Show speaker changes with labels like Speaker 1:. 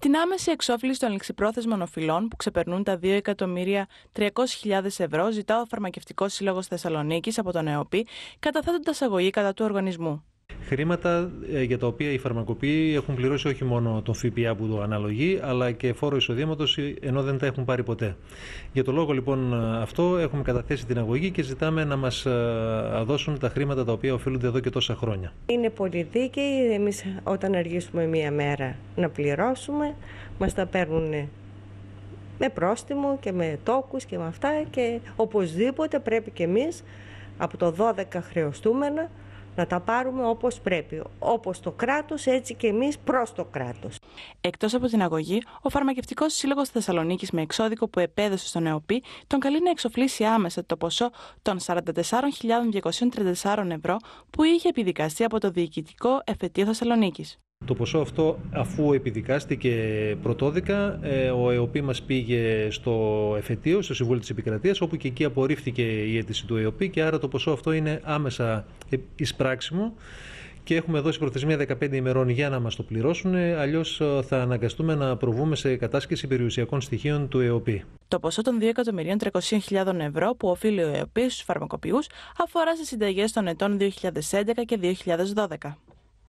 Speaker 1: Την άμεση εξόφληση των ληξιπρόθεσμων οφειλών που ξεπερνούν τα 2.300.000 ευρώ ζητά ο Φαρμακευτικός Σύλλογος Θεσσαλονίκης από τον ΕΟΠΗ, καταθέτοντας αγωγή κατά του οργανισμού.
Speaker 2: Χρήματα ε, για τα οποία οι φαρμακοποιοί έχουν πληρώσει όχι μόνο τον ΦΠΑ που το αναλογεί, αλλά και φόρο εισοδήματος ενώ δεν τα έχουν πάρει ποτέ. Για το λόγο λοιπόν αυτό έχουμε καταθέσει την αγωγή και ζητάμε να μας δώσουν τα χρήματα τα οποία οφείλονται εδώ και τόσα χρόνια.
Speaker 3: Είναι πολύ δίκαιοι. Εμείς όταν αργήσουμε μία μέρα να πληρώσουμε, μας τα παίρνουν με πρόστιμο και με τόκους και με αυτά και οπωσδήποτε πρέπει και εμείς από το 12 χρεωστούμενα να τα πάρουμε όπως πρέπει. Όπως το κράτος, έτσι και εμείς προς το κράτος.
Speaker 1: Εκτός από την αγωγή, ο Φαρμακευτικός Σύλλογος Θεσσαλονίκης με εξώδικο που επέδωσε στον ΕΟΠΗ τον καλεί να εξοφλήσει άμεσα το ποσό των 44.234 ευρώ που είχε επιδικαστεί από το Διοικητικό Εφετείο Θεσσαλονίκης.
Speaker 2: Το ποσό αυτό αφού επιδικάστηκε πρωτόδικα, ε, ο ΕΟΠΗ μας πήγε στο εφετείο, στο Συμβούλιο της Επικρατείας, όπου και εκεί απορρίφθηκε η αίτηση του ΕΟΠΗ και άρα το ποσό αυτό είναι άμεσα εισπράξιμο και έχουμε δώσει προθεσμία 15 ημερών για να μας το πληρώσουν, αλλιώς ε, θα αναγκαστούμε να προβούμε σε κατάσχεση περιουσιακών στοιχείων του ΕΟΠΗ.
Speaker 1: Το ποσό των 2.300.000 ευρώ που οφείλει ο ΕΟΠΗ στους φαρμακοποιούς αφορά στις συνταγές των ετών 2011 και 2012.